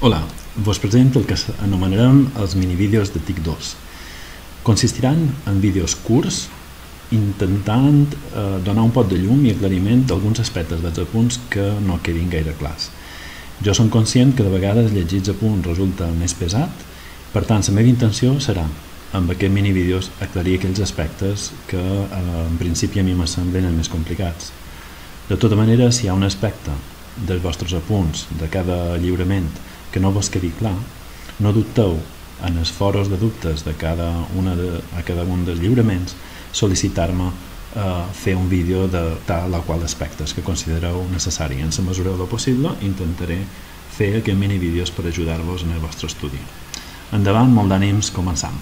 Hola, vos presento el que anomenarem els minivídeos de TIC2. Consistiran en vídeos curts intentant eh, donar un pot de llum i aclariment d'alguns aspectes dels apunts que no quedin gaire clars. Jo som conscient que de vegades llegir els apunts resulta més pesat, per tant la meva intenció serà amb aquests minivídeos aclarir aquells aspectes que eh, en principi a mi me semblen els més complicats. De tota manera, si hi ha un aspecte dels vostres apunts de cada lliurament que no vos quedi clar, no dubteu en els foros de dubtes de cada, una de, a cada un dels lliuraments sol·licitar-me eh, fer un vídeo de tal o qual aspectes que considereu necessari. En la mesura del possible intentaré fer aquests mini vídeos per ajudar-vos en el vostre estudi. Endavant, molt d'ànims, començam.